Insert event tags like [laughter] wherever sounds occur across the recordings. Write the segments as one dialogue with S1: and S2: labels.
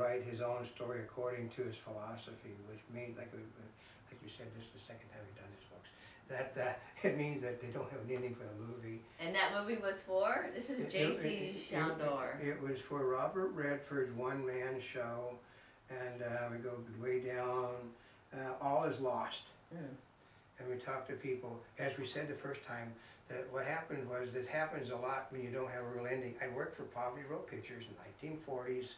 S1: write his own story according to his philosophy, which means, like we, like we said, this is the second time we've done this, folks. That, that, [laughs] it means that they don't have an ending for the movie.
S2: and that movie was for, this was J.C.
S1: it- it-
S2: Chandor.
S1: It was for Robert Redford's one-man show, and uh, we go way down, uh, All is Lost.
S2: Mm.
S1: And we talk to people, as we said the first time, that what happened was, this happens a lot when you don't have a real ending. I worked for Poverty Row Pictures in the nineteen forties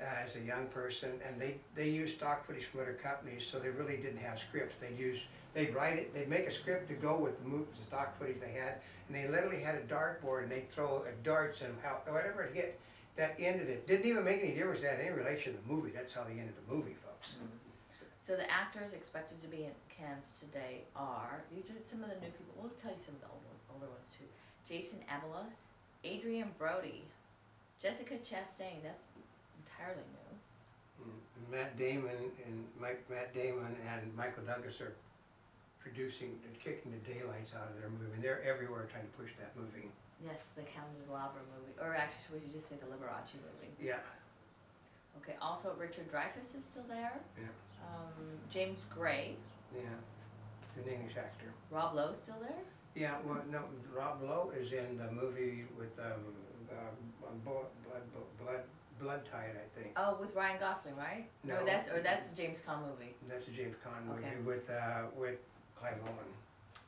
S1: uh, as a young person, and they, they used stock footage from other companies, so they really didn't have scripts. They'd use, they'd write it, they'd make a script to go with the move, the stock footage they had, and they literally had a dartboard, and they'd throw uh, darts and how, whatever it hit, that ended it. Didn't even make any difference, that had any relation to the movie, that's how they ended the movie, folks.
S2: So the actors expected to be in Cannes today are, these are some of the new people, we'll tell you some of the older, older ones too. Jason Abelos, Adrien Brody, Jessica Chastain, that's entirely new.
S1: Mm, Matt Damon and Mike, Matt Damon and Michael Douglas are producing, they're kicking the daylights out of their movie, and they're everywhere trying to push that movie.
S2: Yes, the Candelabra movie, or actually, would you just say the Liberace movie?
S1: Yeah,
S2: Okay, also Richard Dreyfuss is still there,
S1: yeah,
S2: um, James Gray,
S1: yeah, an English actor.
S2: Rob Lowe still there?
S1: Yeah, well, no, Rob Lowe is in the movie with, um, the Blood, Blood, Blood, Blood Ties, I think.
S2: Oh, with Ryan Gosling, right? Or
S1: No.
S2: that's, or that's a James Caan movie.
S1: That's a James Caan movie
S2: Okay.
S1: with, uh, with Clive Owen,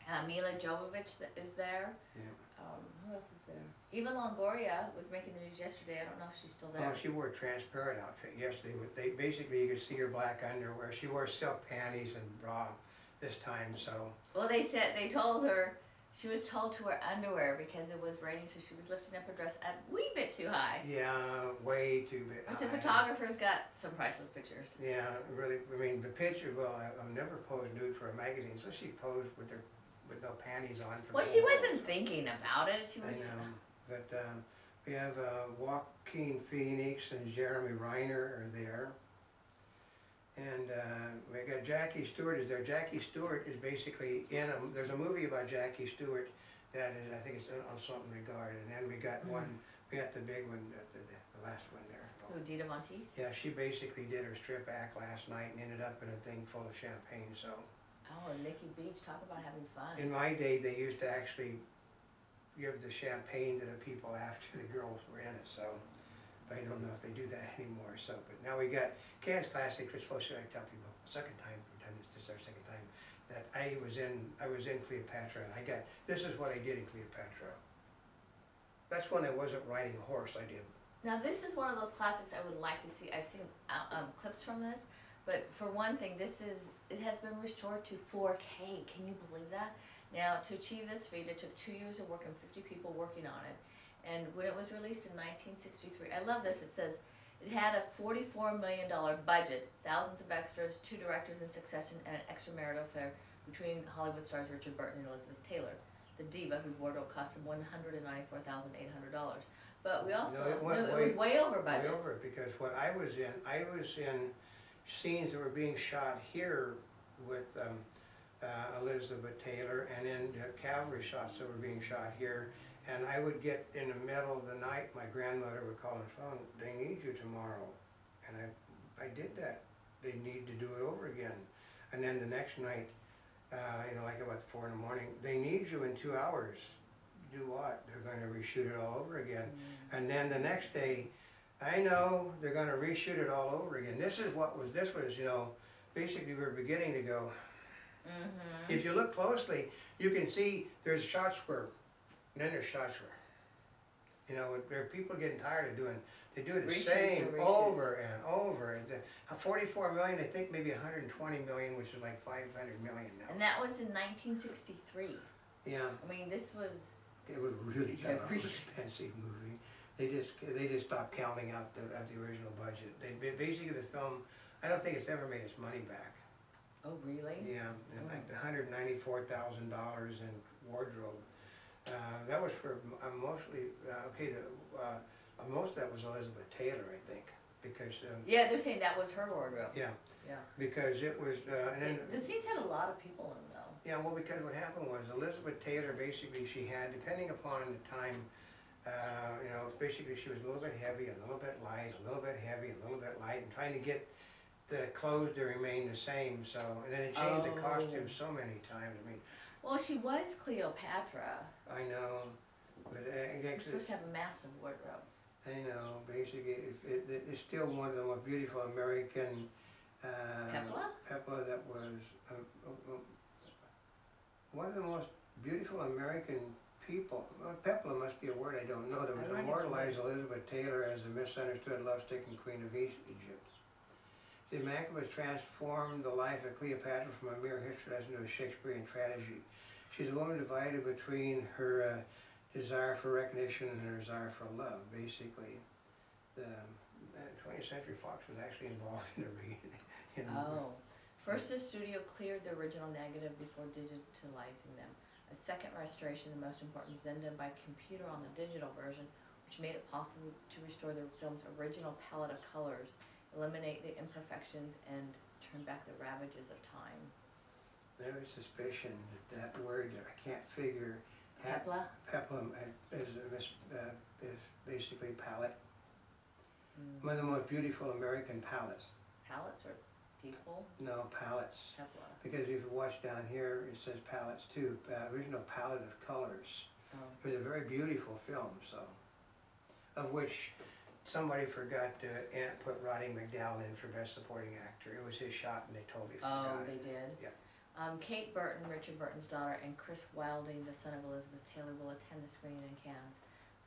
S2: Uh, Milla Jovovich is there.
S1: yeah.
S2: Um, who else is there? Eva Longoria was making the news yesterday. I don't know if she's still there.
S1: Oh, she wore a transparent outfit yesterday they, basically you could see her black underwear. She wore silk panties and bra this time, so.
S2: Well, they said they told her she was told to wear underwear because it was raining, so she was lifting up her dress a wee bit too high.
S1: Yeah, way too big.
S2: Which the photographer's got some priceless pictures.
S1: Yeah, really, I mean, the picture, well, I- I've never posed nude for a magazine, so she posed with her, with no panties on. for
S2: Well, she wasn't thinking about it. She
S1: I know, but, um, we have, uh, Joaquin Phoenix and Jeremy Renner are there. And, uh, we got Jackie Stewart is there. Jackie Stewart is basically in a, there's a movie about Jackie Stewart that is, I think it's on something regard, and then we got
S2: Mm.
S1: one, we got the big one, the, the, the last one there.
S2: Who, Dita Monteith?
S1: Yeah, she basically did her strip act last night and ended up in a thing full of champagne, so.
S2: Oh, and Nikki Beach. Talk about having fun.
S1: In my day, they used to actually give the champagne to the people after the girls were in it, so. But I don't know if they do that anymore, so, but now we got Cannes Classic, which Chris Foster, I tell people, second time, this is our second time, that I was in, I was in Cleopatra, and I got, this is what I did in Cleopatra. That's when I wasn't riding a horse, I did
S2: Now, this is one of those classics I would like to see. I've seen uh, um, clips from this, but for one thing, this is it has been restored to 4K. Can you believe that? Now, to achieve this feat, it took two years of work and 50 people working on it. And when it was released in 1963, I love this. It says it had a 44 million dollar budget, thousands of extras, two directors in succession, and an extramarital affair between Hollywood stars Richard Burton and Elizabeth Taylor, the diva whose wardrobe cost him 194,800 dollars. But we also
S1: No, it went
S2: it
S1: way-
S2: was way over
S1: way over because what I was in, I was in scenes that were being shot here with um, uh, Elizabeth Taylor, and in uh, cavalry shots that were being shot here. And I would get in the middle of the night, my grandmother would call on the phone, they need you tomorrow. And I, I did that, they need to do it over again. And then the next night, uh, you know, like about four in the morning, they need you in two hours. Do what? They're gonna reshoot it all over again. And then the next day, I know they're gonna reshoot it all over again. This is what was, this was, you know, basically we we're beginning to go.
S2: Mm-hmm.
S1: If you look closely, you can see there's shots where, and then there's shots where. You know, there are people getting tired of doing, they do the
S2: Reshoots
S1: same
S2: and
S1: over and over. And the- Forty-four million, I think maybe hundred and twenty million, which is like five hundred million now.
S2: And that was in 1963.
S1: Yeah,
S2: I mean, this was
S1: it was really kind of expensive movie. They just, they just stopped counting out the, out the original budget. They, basically the film, I don't think it's ever made its money back.
S2: Oh really?
S1: Yeah, and like the hundred ninety-four thousand dollars in wardrobe. Uh, that was for uh, mostly, uh, okay, the, uh, uh, most of that was Elizabeth Taylor, I think, because, um,
S2: Yeah, they're saying that was her wardrobe.
S1: yeah,
S2: Yeah.
S1: because it was, uh, and then.
S2: The scenes had a lot of people in them though.
S1: Yeah, well, because what happened was Elizabeth Taylor, basically, she had, depending upon the time, uh, you know, basically she was a little bit heavy, a little bit light, a little bit heavy, a little bit light, and trying to get the clothes to remain the same, so, and then it changed the
S2: Oh.
S1: costume so many times, I mean,
S2: Well, she was Cleopatra.
S1: I know, but uh,
S2: You're
S1: it's,
S2: supposed to have a massive wardrobe.
S1: I know, basically, it, it, it- it's still one of the most beautiful American, uh.
S2: Pepla?
S1: Pepla that was, um, uh, uh, one of the most beautiful American people, well, Pepla must be a word I don't know, that
S2: I
S1: was immortalized Elizabeth Taylor as a misunderstood love-stricken queen of Egypt. The Immaculate transformed the life of Cleopatra from a mere history lesson to a Shakespearean tragedy. She's a woman divided between her uh, desire for recognition and her desire for love, basically. The uh, 20th Century Fox was actually involved in the re- in
S2: Oh. First, the studio cleared the original negative before digitalizing them. A second restoration, the most important, was then done by computer on the digital version, which made it possible to restore the film's original palette of colors, eliminate the imperfections, and turn back the ravages of time.
S1: There is suspicion that that word, I can't figure, hap-
S2: Pepla?
S1: peplum uh, is, uh, is basically palette.
S2: Mm.
S1: One of the most beautiful American palettes.
S2: Palettes or people?
S1: No, palettes.
S2: Pepla.
S1: Because if you watch down here, it says palettes too, uh, original palette of colors.
S2: Oh.
S1: It was a very beautiful film, so, of which somebody forgot to put Roddy McDowall in for Best Supporting Actor. It was his shot and they totally forgot
S2: Oh,
S1: forgot
S2: they
S1: it.
S2: did?
S1: Yeah.
S2: Um, Kate Burton, Richard Burton's daughter, and Chris Wilding, the son of Elizabeth Taylor, will attend the screening in Cannes.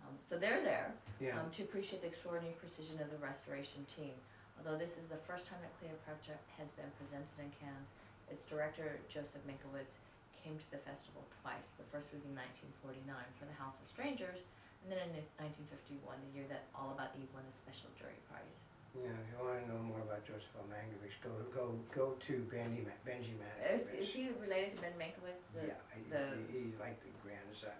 S2: Um, so they're there
S1: Yeah,
S2: um, to appreciate the extraordinary precision of the restoration team. Although this is the first time that Cleopatra has been presented in Cannes, its director, Joseph Mankiewicz, came to the festival twice. The first was in 1949 for The House of Strangers, and then in 1951, the year that All About Eve won the Special Jury Prize.
S1: yeah, if you wanna know more about Joseph L. Mankiewicz, go, to- go, go to Benji, Benji
S2: Is, is he related to Ben Mankiewicz? The,
S1: Yeah, he-
S2: the-
S1: he- he's like the grandson.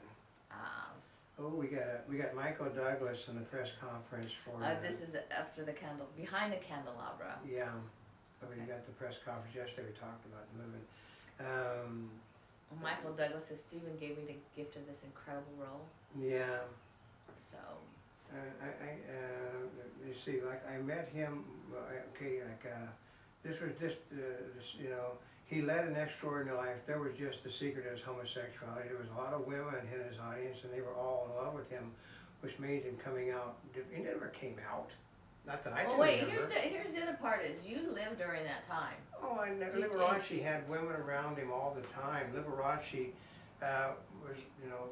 S2: um,
S1: Oh, we got a, we got Michael Douglas in the press conference for
S2: Uh,
S1: the-
S2: this is after the candle, behind the candelabra.
S1: Yeah, so we
S2: Okay.
S1: got the press conference yesterday, we talked about the moving. Um,
S2: Michael Douglas says Stephen gave me the gift of this incredible role,
S1: yeah,
S2: so,
S1: uh, I, I, uh, you see, like, I met him, okay, like, uh, this was just, uh, this, you know, he led an extraordinary life, there was just the secret of his homosexuality, there was a lot of women in his audience, and they were all in love with him, which made him coming out, he never came out, not that I
S2: oh
S1: can
S2: wait,
S1: remember.
S2: here's the, here's the other part is you lived during that time.
S1: Oh, I never, Liberace had women around him all the time. Liberace, uh, was, you know,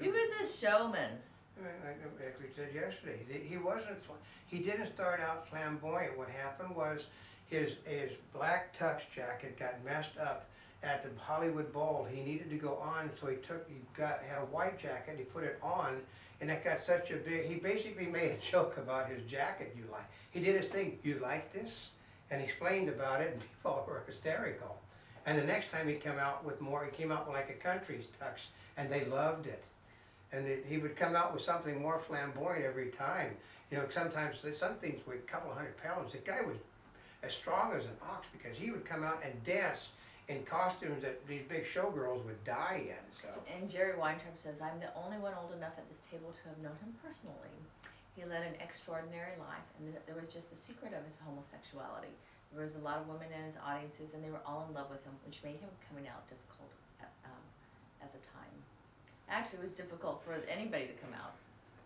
S1: he, he.
S2: He was a showman.
S1: Like we said yesterday, he- he wasn't, he didn't start out flamboyant. What happened was his, his black tux jacket got messed up at the Hollywood Bowl. He needed to go on, so he took, he got, had a white jacket, he put it on, and it got such a big, he basically made a [laughs] joke about his jacket, you like, he did his thing, you like this? And he explained about it, and [laughs] people were hysterical. And the next time he'd come out with more, he came out with like a country tux, and they loved it. And it, he would come out with something more flamboyant every time. You know, sometimes some things were a couple hundred pounds. The guy was as strong as an ox because he would come out and dance in costumes that these big showgirls would die in. So
S2: And Jerry Weintraub says, I'm the only one old enough at this table to have known him personally. He led an extraordinary life, and there was just the secret of his homosexuality. There was a lot of women in his audiences, and they were all in love with him, which made him coming out difficult at, um, at the time. Actually, it was difficult for anybody to come out.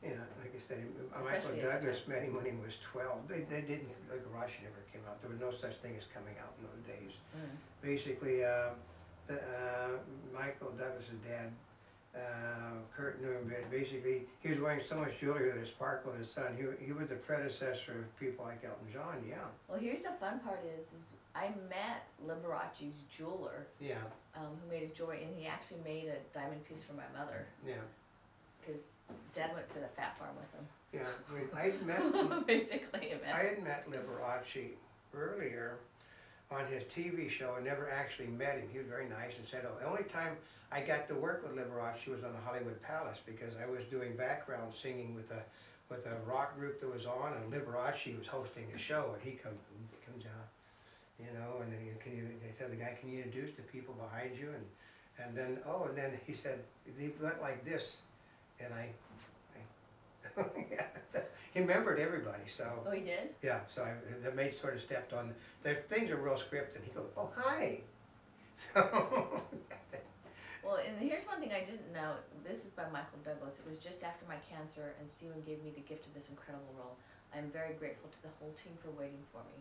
S1: yeah, like I said, Michael
S2: Especially at the
S1: Douglas met him when he was 12. They, they didn't. Like Rush never came out. There was no such thing as coming out in those days. basically, uh, the, uh, Michael Douglas's dad, uh, Kurt Nuremberg, basically, he was wearing so much jewelry that it sparkled his son. He, wa- he was the predecessor of people like Elton John, yeah,
S2: Well, here's the fun part is, is I met Liberace's jeweler,
S1: yeah,
S2: um, who made his jewelry, and he actually made a diamond piece for my mother,
S1: yeah,
S2: cause dad went to the fat farm with him.
S1: yeah. I mean, I met, [laughs]
S2: Basically, it
S1: I had met Liberace earlier on his TV show. I never actually met him. He was very nice and said, oh, the only time I got to work with Liberace was on the Hollywood Palace because I was doing background singing with the with a rock group that was on, and Liberace was hosting a show, and he comes, comes out, you know, and they, can you, they said, the guy, can you introduce the people behind you, and, and then, oh, and then he said, he went like this, and I, I, [laughs] he remembered everybody, so.
S2: Oh, he did?
S1: Yeah, so I, the maid sort of stepped on, the things are real scripted, he goes, oh, hi. [laughs] So,
S2: Well, and here's one thing I didn't know. This is by Michael Douglas. It was just after my cancer, and Stephen gave me the gift of this incredible role. I am very grateful to the whole team for waiting for me.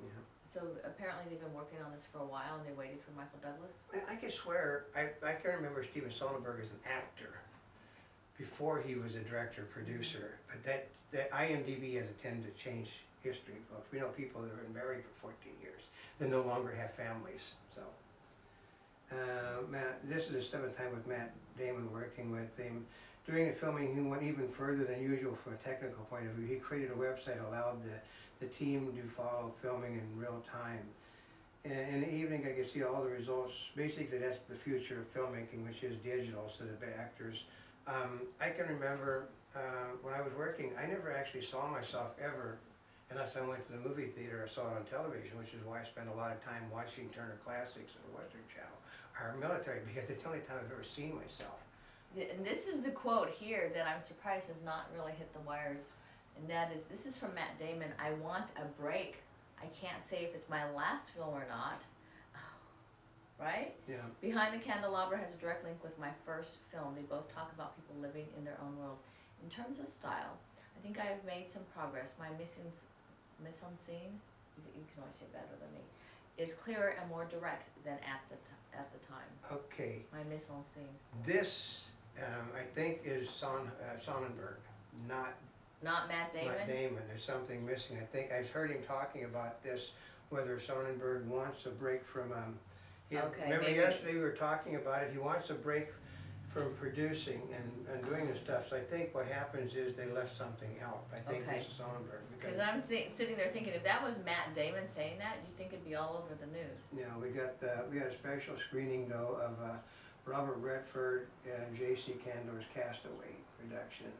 S1: yeah.
S2: So apparently they've been working on this for a while, and they waited for Michael Douglas.
S1: I- I can swear, I, I can remember Steven Soderbergh as an actor before he was a director, producer, but that, that IMDb has a tendency to change history, folks. We know people that have been married for fourteen years, that no longer have families, so. Uh, Matt, this is the seventh time with Matt Damon working with him. During the filming, he went even further than usual from a technical point of view. He created a website allowed the, the team do follow filming in real time. And in the evening, I can see all the results. Basically, that's the future of filmmaking, which is digital, so the actors. Um, I can remember uh, when I was working, I never actually saw myself ever, unless I went to the movie theater or saw it on television, which is why I spend a lot of time watching Turner Classics and the Western Channel, our military, [laughs] because it's the only time I've ever seen myself.
S2: And this is the quote here that I'm surprised has not really hit the wires. And that is, this is from Matt Damon. I want a break. I can't say if it's my last film or not. [sighs] Right?
S1: Yeah.
S2: Behind the Candelabra has a direct link with my first film. They both talk about people living in their own world. In terms of style, I think I have made some progress. My mise en mise en scene, you, you can always say better than me, is clearer and more direct than at the, t- at the time.
S1: Okay,
S2: My mise en scene.
S1: this, um, I think is Son, uh, Sonnenberg, not
S2: Not Matt Damon?
S1: Matt Damon, there's something missing. I think, I've heard him talking about this, whether Sonnenberg wants a break from, um, he-
S2: Okay,
S1: remember
S2: maybe-
S1: yesterday we were talking about it, he wants a break from producing and, and doing this stuff. So I think what happens is they left something out. I think
S2: Okay.
S1: this is Sonnenberg.
S2: Because
S1: because
S2: I'm thi- sitting there thinking, if that was Matt Damon saying that, you'd think it'd be all over the news.
S1: You know, we got, uh, we got a special screening though of, uh, Robert Redford and J.C. Chandor's Castaway production.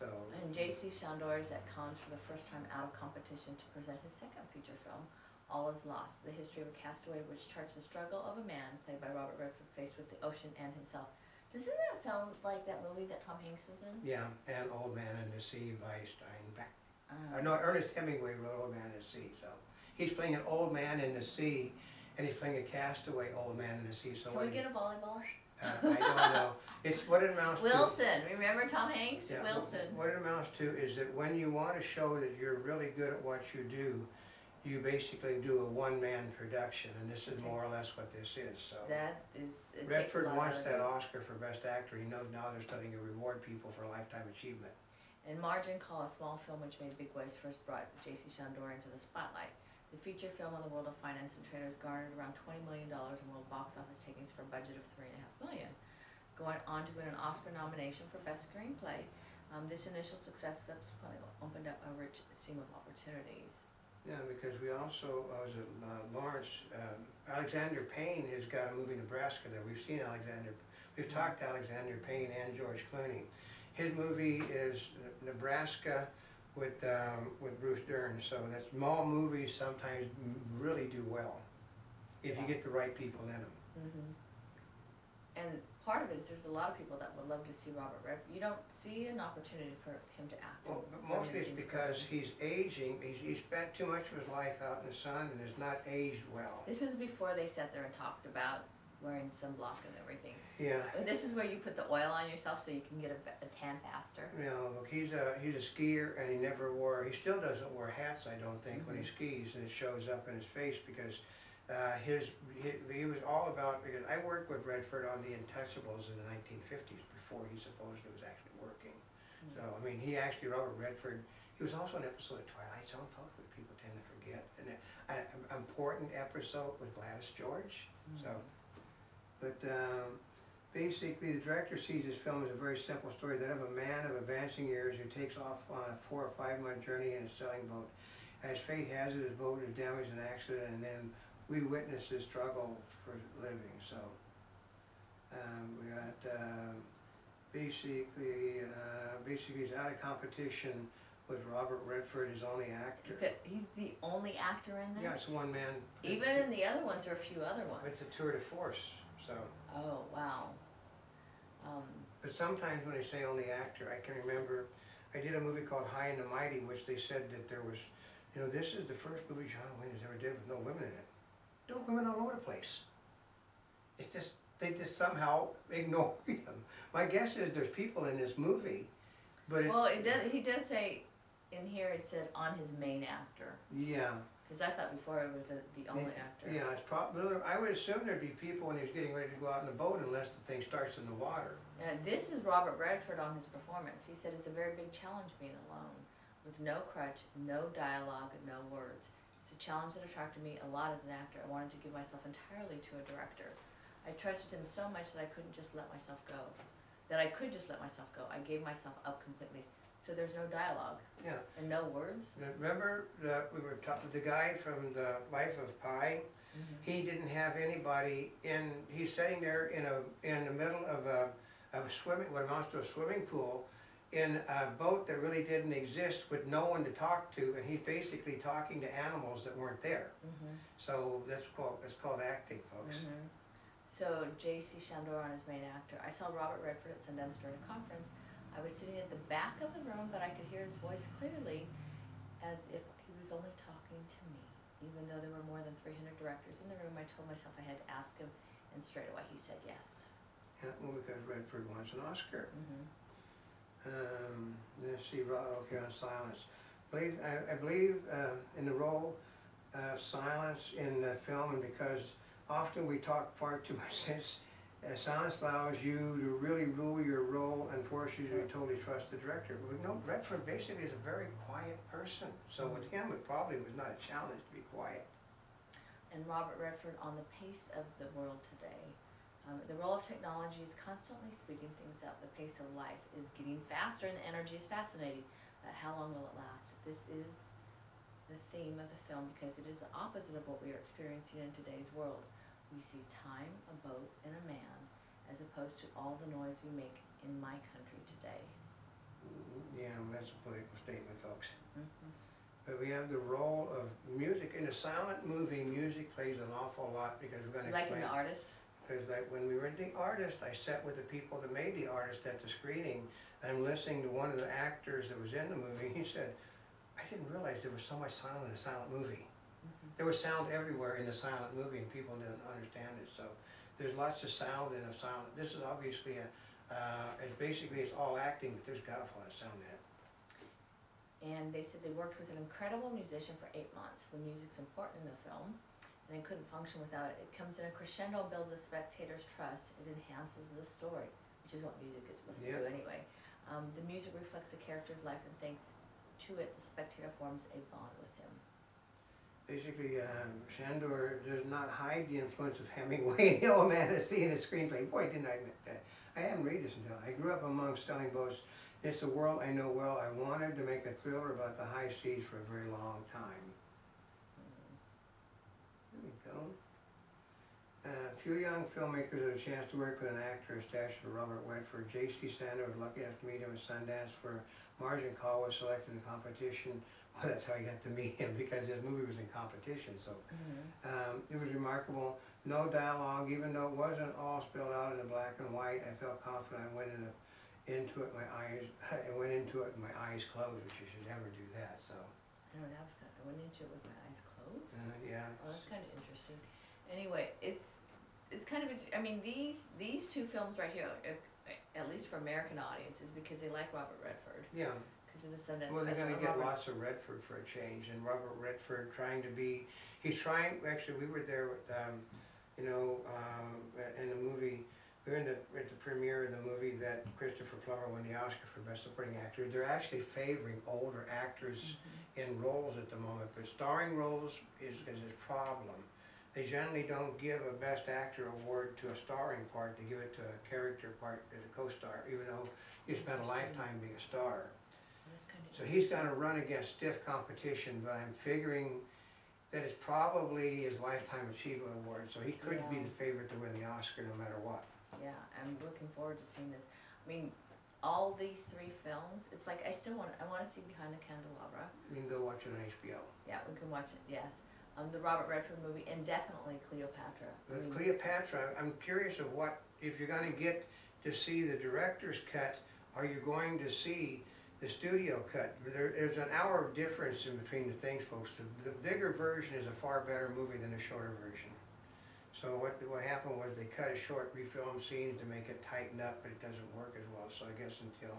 S1: So,
S2: And J.C. Chandor is at Cannes for the first time out of competition to present his second feature film, All Is Lost, the history of a castaway which charts the struggle of a man, played by Robert Redford, faced with the ocean and himself. Doesn't that sound like that movie that Tom Hanks was in?
S1: yeah, and Old Man in the Sea by Steinbeck.
S2: Uh,
S1: Uh, no, Ernest Hemingway wrote Old Man in the Sea, so he's playing an old man in the sea, and he's playing a castaway old man in the sea, so
S2: Can we get a volleyball?
S1: Uh, I don't know. It's what it amounts to.
S2: Wilson, remember Tom Hanks?
S1: Yeah,
S2: Wilson.
S1: What it amounts to is that when you wanna show that you're really good at what you do, you basically do a one-man production, and this is more or less what this is, so.
S2: That is, it takes a
S1: Redford wants that. Oscar for Best Actor, he knows now they're starting to reward people for lifetime achievement.
S2: And Margin Call, a small film which made big waves, first brought J.C. Chandor into the spotlight. The feature film on the world of finance and traders garnered around twenty million dollars in world box office takings for a budget of 3.5 million. Going on to win an Oscar nomination for Best Screenplay, um, this initial success subsequently opened up a rich seam of opportunities.
S1: Yeah, because we also, uh, was it uh, Lawrence, um, Alexander Payne has got a movie Nebraska that we've seen Alexander, we've talked to Alexander Payne and George Clooney. His movie is Nebraska with, um, with Bruce Dern, so that small movies sometimes really do well, if you get the right people in them.
S2: Mm-hmm. And part of it is there's a lot of people that would love to see Robert Redford. You don't see an opportunity for him to act.
S1: Well, but mostly it's because he's aging, he's, he spent too much of his life out in the sun and has not aged well.
S2: This is before they sat there and talked about wearing sunblock and everything.
S1: Yeah.
S2: This is where you put the oil on yourself so you can get a, a tan faster.
S1: You know, look, he's a, he's a skier and he never wore, he still doesn't wear hats, I don't think, when he mm-hmm. skis, and it shows up in his face because, uh, his, he, he was all about, because I worked with Redford on the Untouchables in the nineteen fifties before he supposedly was actually working. Mm-hmm. So, I mean, he actually, Robert Redford, he was also an episode of Twilight Zone, folks, which people tend to forget, and uh, an important episode with Gladys George, so. Mm-hmm. But um, basically, the director sees this film as a very simple story that of a man of advancing years who takes off on a four or five month journey in a sailing boat. As fate has it, his boat is damaged in an accident, and then we witness his struggle for living. So um, we got um, basically, uh, basically he's out of competition with Robert Redford, his only actor.
S2: He's the only actor in
S1: Yeah,
S2: this?
S1: it's one man.
S2: Even in the other ones, there are a few other ones.
S1: It's a tour de force, so.
S2: Oh, wow. Um,
S1: But sometimes when they say only actor, I can remember, I did a movie called High and the Mighty, which they said that there was, you know, this is the first movie John Wayne has ever did with no women in it. There were women all over the place. It's just, they just somehow [laughs] ignore them. My guess is there's people in this movie, but it's,
S2: well, it does, he does say, in here it said on his main actor,
S1: yeah,
S2: cause I thought before it was a- the only actor.
S1: yeah, it's probably, I would assume there'd be people when he's getting ready to go out in the boat unless the thing starts in the water.
S2: And this is Robert Redford on his performance. He said it's a very big challenge being alone, with no crutch, no dialogue, no words. It's a challenge that attracted me a lot as an actor. I wanted to give myself entirely to a director. I trusted him so much that I couldn't just let myself go. That I could just let myself go. I gave myself up completely. So there's no dialogue
S1: Yeah,
S2: and no words.
S1: remember that we were talking, the guy from the Life of Pi? He didn't have anybody in, he's sitting there in a, in the middle of a, of a swimming, what amounts to a swimming pool, in a boat that really didn't exist with no one to talk to, and he's basically talking to animals that weren't there.
S2: Mhm.
S1: So that's called, that's called acting, folks.
S2: Mhm. So J.C. Chandor on his main actor. I saw Robert Redford at Sundance during a conference. I was sitting at the back of the room, but I could hear his voice clearly, as if he was only talking to me. Even though there were more than 300 directors in the room, I told myself I had to ask him, and straight away he said yes.
S1: Yeah, well, because Redford wants an Oscar.
S2: Mm -hmm.
S1: Um, let's see, Ro- okay, on silence. Believe, I, I believe, um, in the role, uh, silence in the film, and because often we talk far too much, [laughs] since, silence allows you to really rule your role and forces you to totally trust the director. But no, Redford basically is a very quiet person, so with him, it probably was not a challenge to be quiet.
S2: And Robert Redford on the pace of the world today. Um, the role of technology is constantly speeding things up. The pace of life is getting faster and the energy is fascinating. But how long will it last? This is the theme of the film because it is the opposite of what we are experiencing in today's world. We see time, a boat, and a man, as opposed to all the noise we make in my country today.
S1: Yeah, well, that's a political statement, folks.
S2: Mhm.
S1: But we have the role of music, in a silent movie, music plays an awful lot, because we're gonna
S2: You liking
S1: explain.
S2: the artist?
S1: Because like, when we were in The Artist, I sat with the people that made The Artist at the screening, and listening to one of the actors that was in the movie, he said, I didn't realize there was so much sound in a silent movie. There was sound everywhere in the silent movie, and people didn't understand it, so there's lots of sound in a silent, this is obviously a, uh, it's basically, it's all acting, but there's got a lot of sound in it.
S2: And they said they worked with an incredible musician for eight months. The music's important in the film, and they couldn't function without it. It comes in a crescendo and builds the spectator's trust. It enhances the story, which is what music is supposed to do anyway. Um, the music reflects the character's life, and thanks to it, the spectator forms a bond with.
S1: Basically, um, Chandor does not hide the influence of Hemingway. No man has seen his screenplay. Boy, didn't I admit that. I hadn't read this until, I grew up among sailing boats. It's a world I know well. I wanted to make a thriller about the high seas for a very long time.
S2: Mm.
S1: There we go. Uh, few young filmmakers had a chance to work with an actor attached to Robert Redford. J.C. Chandor was lucky enough to meet him at Sundance for Margin Call was selected in the competition. [laughs] That's how I got to meet him because his movie was in competition, so um, it was remarkable. No dialogue, even though it wasn't all spelled out in the black and white. I felt confident. I went in into it. My eyes. [laughs] I went into it with my eyes closed, which you should never do that. So
S2: I that was kind of, I went into it with my eyes closed.
S1: uh, yeah.
S2: Oh, that's kind of interesting. Anyway, it's it's kind of I mean these these two films right here, at least for American audiences, because they like Robert Redford,
S1: Yeah.
S2: Because of the Sundance
S1: Well, they're
S2: Festival.
S1: gonna get
S2: Robert-
S1: lots of Redford for a change, and Robert Redford trying to be, he's trying, actually, we were there with, um, you know, um, in the movie, we were in the, at the premiere of the movie that Christopher Plummer won the Oscar for Best Supporting Actor. They're actually favoring older actors
S2: Mhm.
S1: in roles at the moment, but starring roles is, is a problem. They generally don't give a Best Actor award to a starring part, they give it to a character part as a co-star, even though you spent a lifetime being a star.
S2: That's kind of
S1: So he's gonna run against stiff competition, but I'm figuring that it's probably his Lifetime Achievement Award, so he could be the favorite to win the Oscar no matter what.
S2: Yeah, I'm looking forward to seeing this. I mean, all these three films, it's like, I still want, I wanna see Behind the Candelabra.
S1: You can go watch it on HBO.
S2: Yeah, we can watch it, yes. Um, the Robert Redford movie, and definitely Cleopatra. I mean,
S1: Cleopatra, I'm curious of what, if you're gonna get to see the director's cut, are you going to see the studio cut? There, there's an hour of difference in between the things, folks. The, the bigger version is a far better movie than the shorter version. So what, what happened was they cut it short, refilmed scenes to make it tighten up, but it doesn't work as well, so I guess until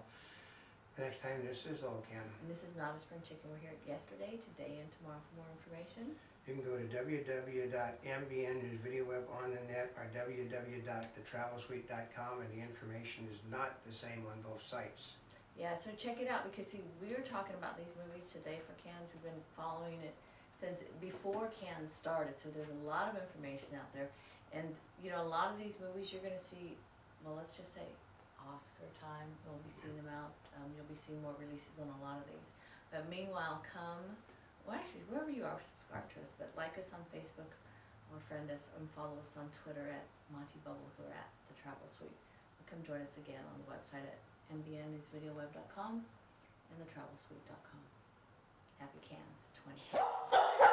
S1: the next time this is Oldecam.
S2: And this is not a spring chicken, we're here yesterday, today, and tomorrow for more information.
S1: You can go to www.mbn News Video Web on the net or www.thetravelsuite.com and the information is not the same on both sites.
S2: Yeah, so check it out, because see, we were talking about these movies today for Cannes, we've been following it since before Cannes started, so there's a lot of information out there. And, you know, a lot of these movies you're gonna see, well, let's just say Oscar time, you'll be seeing them out, um, you'll be seeing more releases on a lot of these. But meanwhile, come, well, actually, wherever you are, subscribe to us, but like us on Facebook, or friend us, and follow us on Twitter at Montebubbles or at The Travel Suite. Come join us again on the website at mbnnewsvideoweb.com and thetravelsuite.com. Happy Cannes 20.